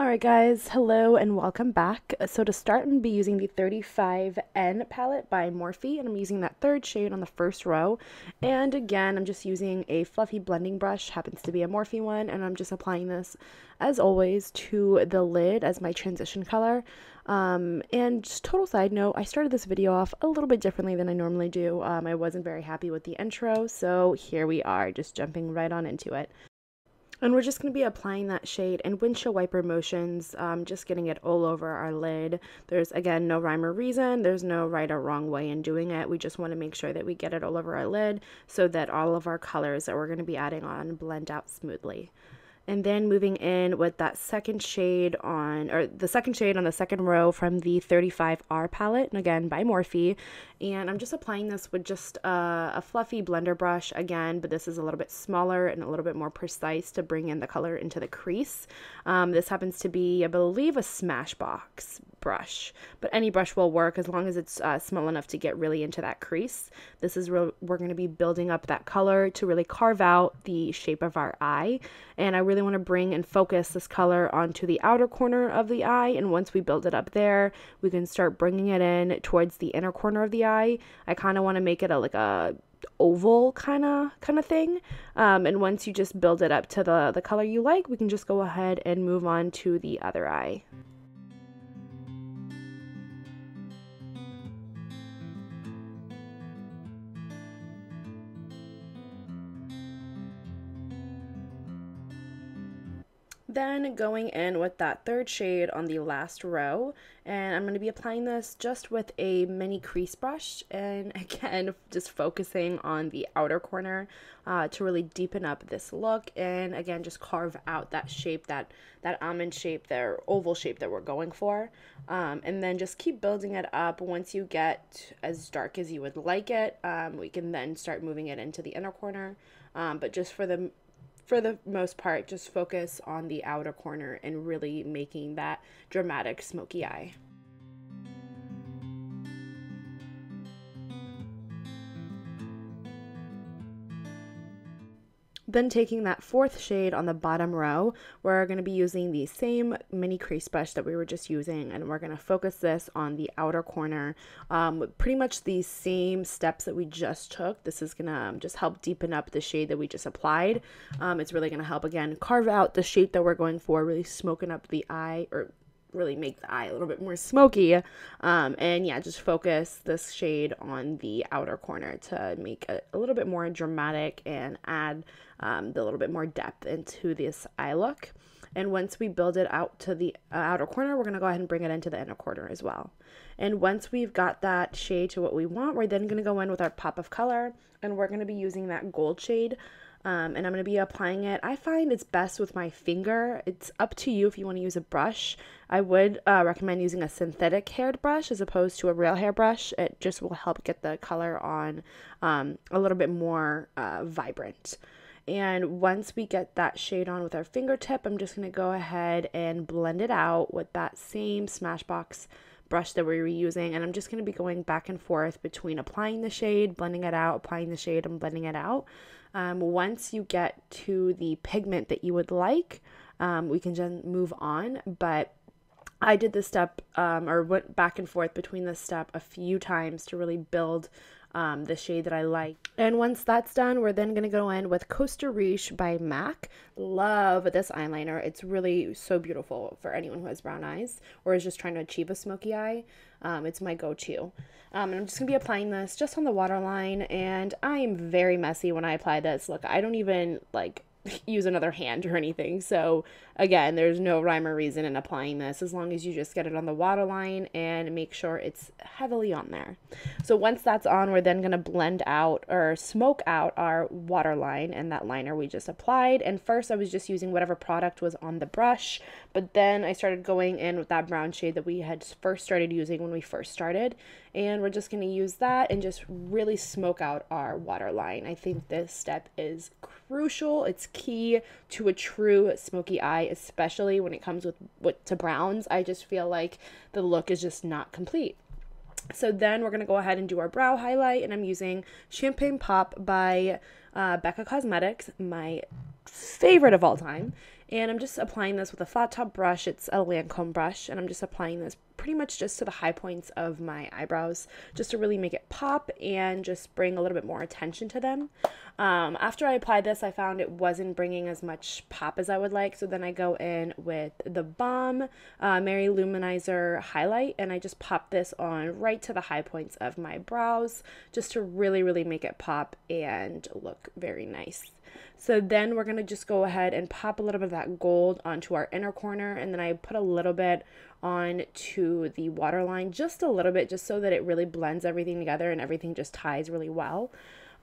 Alright guys, hello and welcome back. So to start, I'm going to be using the 35N palette by Morphe, and I'm using that third shade on the first row. And again, I'm just using a fluffy blending brush, happens to be a Morphe one, and I'm just applying this, as always, to the lid as my transition color. Um, and just total side note, I started this video off a little bit differently than I normally do. Um, I wasn't very happy with the intro, so here we are, just jumping right on into it. And we're just going to be applying that shade in windshield wiper motions, um, just getting it all over our lid. There's, again, no rhyme or reason. There's no right or wrong way in doing it. We just want to make sure that we get it all over our lid so that all of our colors that we're going to be adding on blend out smoothly and then moving in with that second shade on or the second shade on the second row from the 35R palette and again by Morphe. And I'm just applying this with just a, a, fluffy blender brush again but this is a little bit smaller and a little bit more precise to bring in the color into the crease. Um, this happens to be I believe a Smashbox brush but any brush will work as long as it's uh, small enough to get really into that crease this is real we're going to be building up that color to really carve out the shape of our eye and I really really want to bring and focus this color onto the outer corner of the eye. And once we build it up there, we can start bringing it in towards the inner corner of the eye. I kind of want to make it a like a oval kind of kind of thing um, and once you just build it up to the the color you like we can just go ahead and move on to the other eye Then going in with that third shade on the last row, and I'm going to be applying this just with a mini crease brush, and again, just focusing on the outer corner uh, to really deepen up this look, and again, just carve out that shape, that, that almond shape, that oval shape that we're going for, um, and then just keep building it up. Once you get as dark as you would like it, um, we can then start moving it into the inner corner, um, but just for the for the most part, just focus on the outer corner and really making that dramatic smoky eye. Then taking that fourth shade on the bottom row, we're going to be using the same mini crease brush that we were just using, and we're going to focus this on the outer corner. Um, pretty much the same steps that we just took. This is going to um, just help deepen up the shade that we just applied. Um, it's really going to help, again, carve out the shape that we're going for, really smoking up the eye, or really make the eye a little bit more smoky. Um, and yeah, just focus this shade on the outer corner to make it a little bit more dramatic and add um, the little bit more depth into this eye look. And once we build it out to the uh, outer corner, we're going to go ahead and bring it into the inner corner as well. And once we've got that shade to what we want, we're then going to go in with our pop of color and we're going to be using that gold shade um, and I'm going to be applying it. I find it's best with my finger. It's up to you if you want to use a brush. I would uh, recommend using a synthetic haired brush as opposed to a real hair brush. It just will help get the color on um, a little bit more uh, vibrant. And once we get that shade on with our fingertip, I'm just going to go ahead and blend it out with that same Smashbox brush that we were using. And I'm just going to be going back and forth between applying the shade, blending it out, applying the shade, and blending it out. Um, once you get to the pigment that you would like, um, we can then move on. But I did this step um, or went back and forth between this step a few times to really build um, the shade that I like. And once that's done, we're then going to go in with Costa Riche by MAC. Love this eyeliner. It's really so beautiful for anyone who has brown eyes or is just trying to achieve a smoky eye. Um, it's my go-to. Um, and I'm just going to be applying this just on the waterline. And I am very messy when I apply this. Look, I don't even like use another hand or anything. So again, there's no rhyme or reason in applying this as long as you just get it on the waterline and make sure it's heavily on there. So once that's on, we're then going to blend out or smoke out our waterline and that liner we just applied. And first I was just using whatever product was on the brush, but then I started going in with that brown shade that we had first started using when we first started. And we're just going to use that and just really smoke out our waterline. I think this step is crucial. It's key to a true smoky eye, especially when it comes with, with to browns. I just feel like the look is just not complete. So then we're going to go ahead and do our brow highlight and I'm using Champagne Pop by uh, Becca Cosmetics, my favorite of all time. And I'm just applying this with a flat top brush. It's a Lancome brush, and I'm just applying this pretty much just to the high points of my eyebrows, just to really make it pop and just bring a little bit more attention to them. Um, after I applied this, I found it wasn't bringing as much pop as I would like, so then I go in with the Balm uh, Mary-Lou Manizer highlight, and I just pop this on right to the high points of my brows, just to really, really make it pop and look very nice. So then we're going to just go ahead and pop a little bit of that gold onto our inner corner and then I put a little bit on to the waterline, just a little bit, just so that it really blends everything together and everything just ties really well.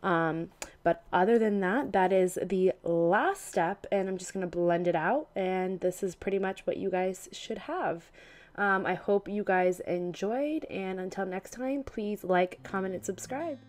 Um, but other than that, that is the last step and I'm just going to blend it out and this is pretty much what you guys should have. Um, I hope you guys enjoyed and until next time, please like, comment, and subscribe.